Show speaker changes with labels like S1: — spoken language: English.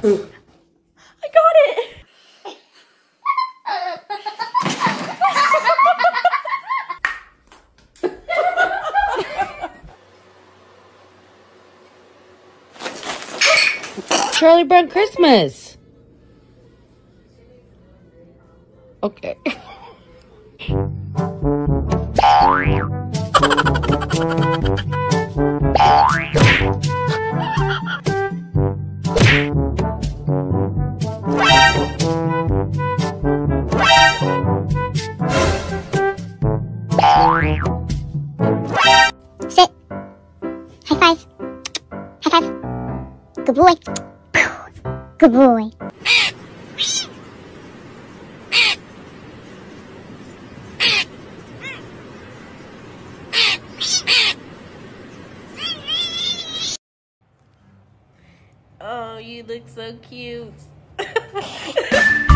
S1: I got it!
S2: Charlie Brown Christmas. Okay.
S3: Good boy. Good boy.
S1: Oh, you look so cute.